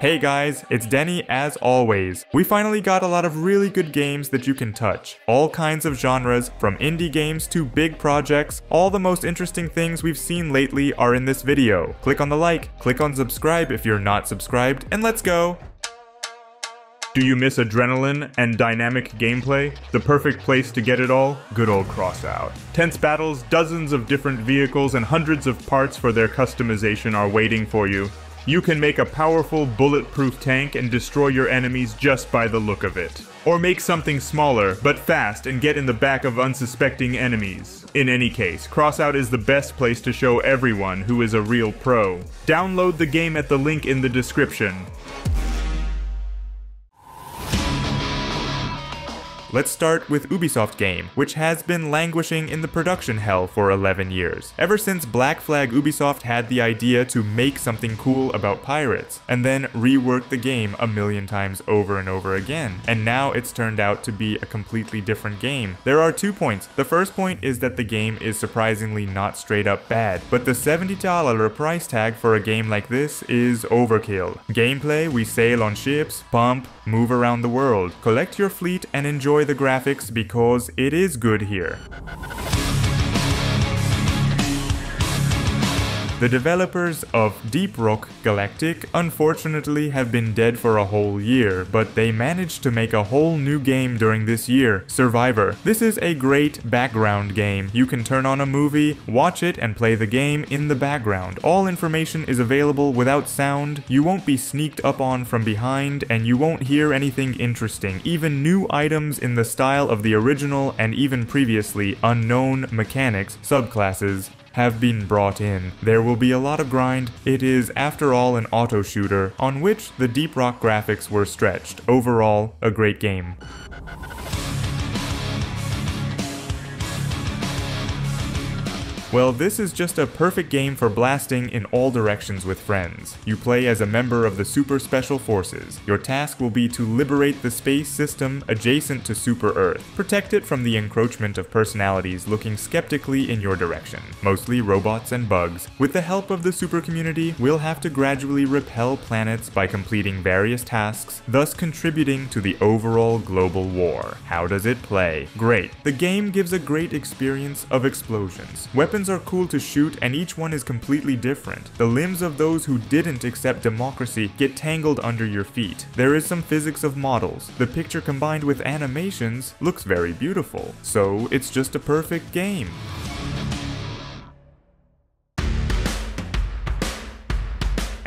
Hey guys, it's Deni as always. We finally got a lot of really good games that you can touch. All kinds of genres, from indie games to big projects, all the most interesting things we've seen lately are in this video. Click on the like, click on subscribe if you're not subscribed, and let's go! Do you miss adrenaline and dynamic gameplay? The perfect place to get it all? Good old Crossout. Tense battles, dozens of different vehicles, and hundreds of parts for their customization are waiting for you. You can make a powerful bulletproof tank and destroy your enemies just by the look of it. Or make something smaller, but fast and get in the back of unsuspecting enemies. In any case, Crossout is the best place to show everyone who is a real pro. Download the game at the link in the description. Let's start with Ubisoft game, which has been languishing in the production hell for 11 years. Ever since Black Flag Ubisoft had the idea to make something cool about pirates, and then rework the game a million times over and over again. And now it's turned out to be a completely different game. There are two points. The first point is that the game is surprisingly not straight up bad, but the $70 price tag for a game like this is overkill. Gameplay, we sail on ships, pump, move around the world, collect your fleet and enjoy enjoy the graphics because it is good here. The developers of Deep Rock Galactic unfortunately have been dead for a whole year, but they managed to make a whole new game during this year, Survivor. This is a great background game. You can turn on a movie, watch it, and play the game in the background. All information is available without sound, you won't be sneaked up on from behind, and you won't hear anything interesting. Even new items in the style of the original and even previously unknown mechanics, subclasses, have been brought in. There will be a lot of grind. It is, after all, an auto shooter on which the Deep Rock graphics were stretched. Overall, a great game. Well, this is just a perfect game for blasting in all directions with friends. You play as a member of the Super Special Forces. Your task will be to liberate the space system adjacent to Super Earth. Protect it from the encroachment of personalities looking skeptically in your direction, mostly robots and bugs. With the help of the super community, we'll have to gradually repel planets by completing various tasks, thus contributing to the overall global war. How does it play? Great. The game gives a great experience of explosions. Weapons Weapons are cool to shoot and each one is completely different. The limbs of those who didn't accept democracy get tangled under your feet. There is some physics of models. The picture combined with animations looks very beautiful. So it's just a perfect game.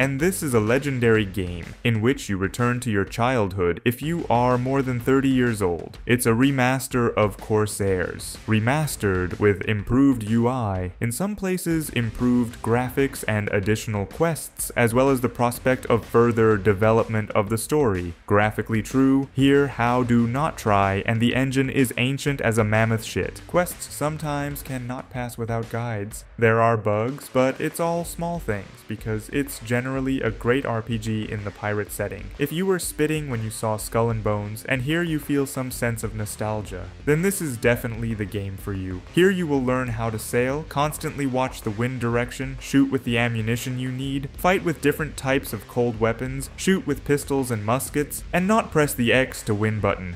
And this is a legendary game, in which you return to your childhood if you are more than 30 years old. It's a remaster of Corsairs, remastered with improved UI, in some places improved graphics and additional quests, as well as the prospect of further development of the story. Graphically true, here how do not try, and the engine is ancient as a mammoth shit. Quests sometimes cannot pass without guides. There are bugs, but it's all small things, because it's generally generally a great RPG in the pirate setting. If you were spitting when you saw Skull and Bones, and here you feel some sense of nostalgia, then this is definitely the game for you. Here you will learn how to sail, constantly watch the wind direction, shoot with the ammunition you need, fight with different types of cold weapons, shoot with pistols and muskets, and not press the X to win button.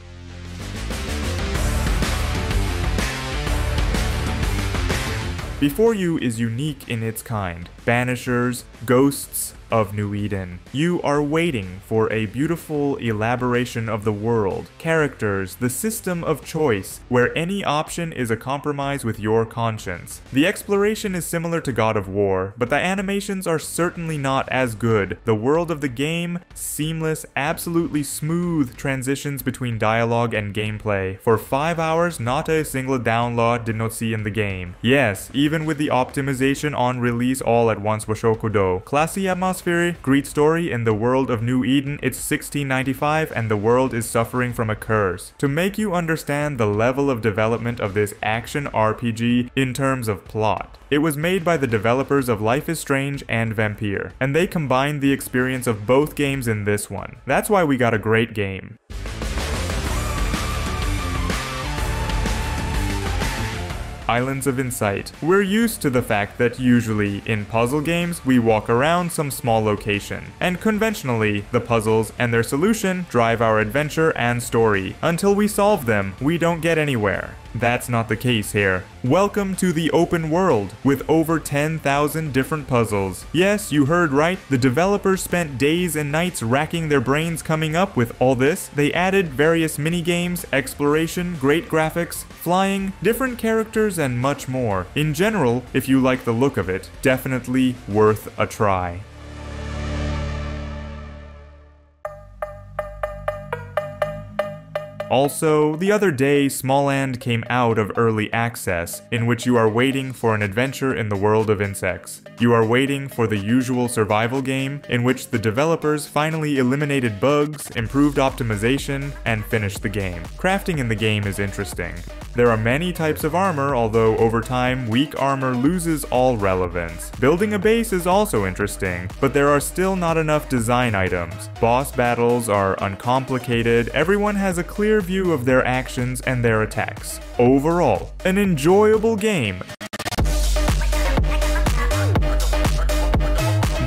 Before you is unique in its kind. Banishers, ghosts, of New Eden. You are waiting for a beautiful elaboration of the world, characters, the system of choice, where any option is a compromise with your conscience. The exploration is similar to God of War, but the animations are certainly not as good. The world of the game, seamless, absolutely smooth transitions between dialogue and gameplay. For 5 hours, not a single download did not see in the game. Yes, even with the optimization on release all at once was Shokudo. Classy atmosphere atmosphere, great story, in the world of New Eden, it's 1695 and the world is suffering from a curse. To make you understand the level of development of this action RPG in terms of plot. It was made by the developers of Life is Strange and Vampyr, and they combined the experience of both games in this one. That's why we got a great game. Islands of Insight. We're used to the fact that usually in puzzle games we walk around some small location, and conventionally the puzzles and their solution drive our adventure and story. Until we solve them, we don't get anywhere. That's not the case here. Welcome to the open world, with over 10,000 different puzzles. Yes, you heard right, the developers spent days and nights racking their brains coming up with all this. They added various minigames, exploration, great graphics, flying, different characters, and much more. In general, if you like the look of it, definitely worth a try. Also, the other day, Smalland came out of early access, in which you are waiting for an adventure in the world of insects. You are waiting for the usual survival game, in which the developers finally eliminated bugs, improved optimization, and finished the game. Crafting in the game is interesting. There are many types of armor, although over time, weak armor loses all relevance. Building a base is also interesting, but there are still not enough design items. Boss battles are uncomplicated, everyone has a clear view of their actions and their attacks. Overall, an enjoyable game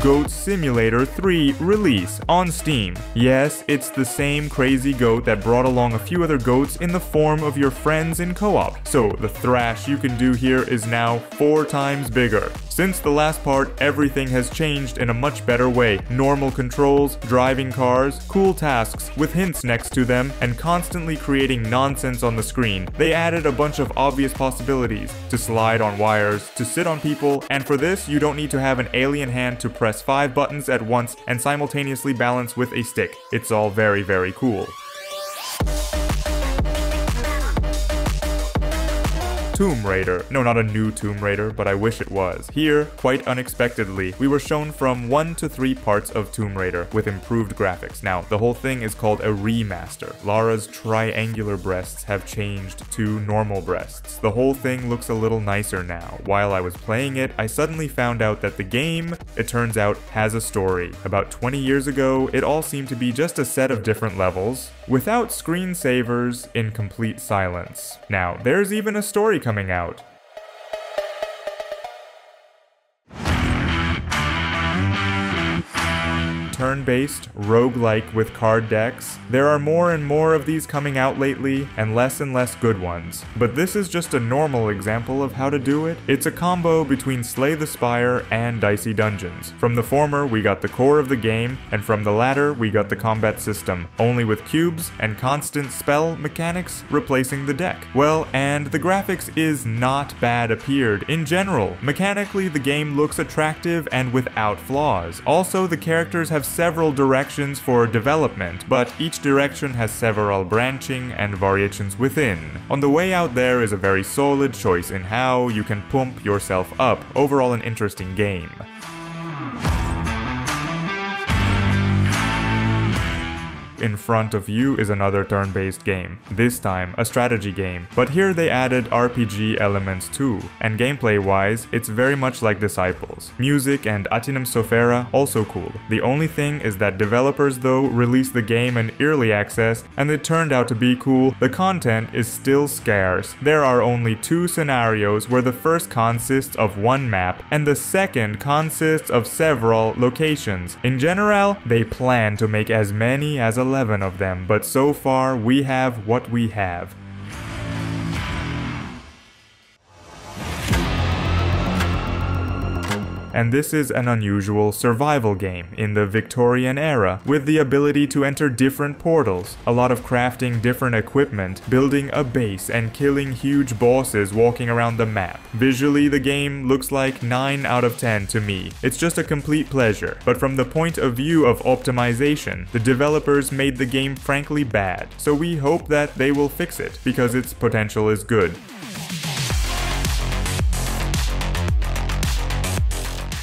Goat Simulator 3 release on Steam. Yes, it's the same crazy goat that brought along a few other goats in the form of your friends in co-op. So the thrash you can do here is now four times bigger. Since the last part, everything has changed in a much better way. Normal controls, driving cars, cool tasks with hints next to them, and constantly creating nonsense on the screen. They added a bunch of obvious possibilities to slide on wires, to sit on people, and for this, you don't need to have an alien hand to press 5 buttons at once and simultaneously balance with a stick. It's all very, very cool. Tomb Raider. No, not a new Tomb Raider, but I wish it was. Here, quite unexpectedly, we were shown from 1 to 3 parts of Tomb Raider with improved graphics. Now, the whole thing is called a remaster. Lara's triangular breasts have changed to normal breasts. The whole thing looks a little nicer now. While I was playing it, I suddenly found out that the game, it turns out, has a story. About 20 years ago, it all seemed to be just a set of different levels, without screensavers in complete silence. Now, there's even a story coming out. Turn-based, roguelike with card decks. There are more and more of these coming out lately, and less and less good ones. But this is just a normal example of how to do it. It's a combo between Slay the Spire and Dicey Dungeons. From the former, we got the core of the game, and from the latter, we got the combat system, only with cubes and constant spell mechanics replacing the deck. Well, and the graphics is not bad appeared in general. Mechanically, the game looks attractive and without flaws. Also, the characters have several directions for development, but each direction has several branching and variations within. On the way out there is a very solid choice in how you can pump yourself up. Overall an interesting game. In front of you is another turn-based game, this time a strategy game, but here they added RPG elements too, and gameplay-wise, it's very much like Disciples. Music and Atinum Sofera also cool. The only thing is that developers though released the game in early access, and it turned out to be cool, the content is still scarce. There are only two scenarios where the first consists of one map, and the second consists of several locations. In general, they plan to make as many as 11 of them, but so far we have what we have. And this is an unusual survival game in the Victorian era, with the ability to enter different portals, a lot of crafting different equipment, building a base and killing huge bosses walking around the map. Visually the game looks like 9 out of 10 to me, it's just a complete pleasure, but from the point of view of optimization, the developers made the game frankly bad, so we hope that they will fix it, because its potential is good.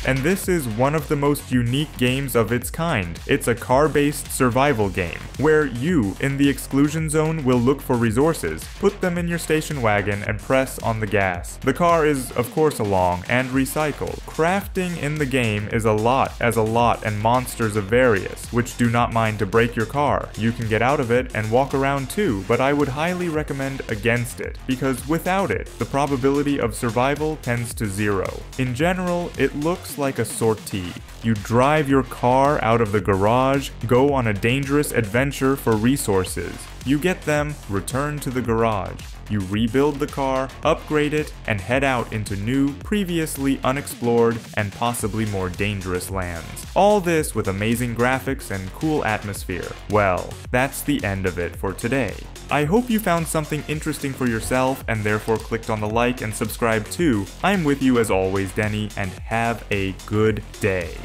And this is one of the most unique games of its kind. It's a car-based survival game, where you, in the exclusion zone, will look for resources, put them in your station wagon, and press on the gas. The car is, of course, along, and recycle. Crafting in the game is a lot, as a lot and monsters of various, which do not mind to break your car. You can get out of it and walk around too, but I would highly recommend against it, because without it, the probability of survival tends to zero. In general, it looks like a sortie. You drive your car out of the garage, go on a dangerous adventure for resources. You get them, return to the garage. You rebuild the car, upgrade it, and head out into new, previously unexplored, and possibly more dangerous lands. All this with amazing graphics and cool atmosphere. Well, that's the end of it for today. I hope you found something interesting for yourself and therefore clicked on the like and subscribe too. I'm with you as always, Deni, and have a good day.